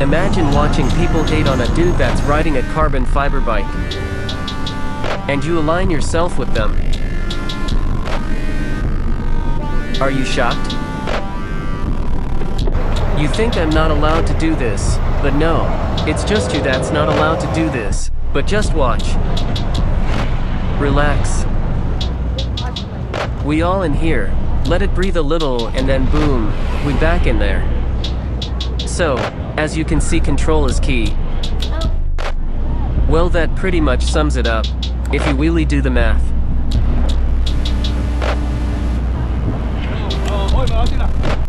Imagine watching people hate on a dude that's riding a carbon fiber bike. And you align yourself with them. Are you shocked? You think I'm not allowed to do this, but no, it's just you that's not allowed to do this. But just watch. Relax. We all in here. Let it breathe a little and then boom, we back in there. So, as you can see control is key. Oh. Well that pretty much sums it up, if you really do the math.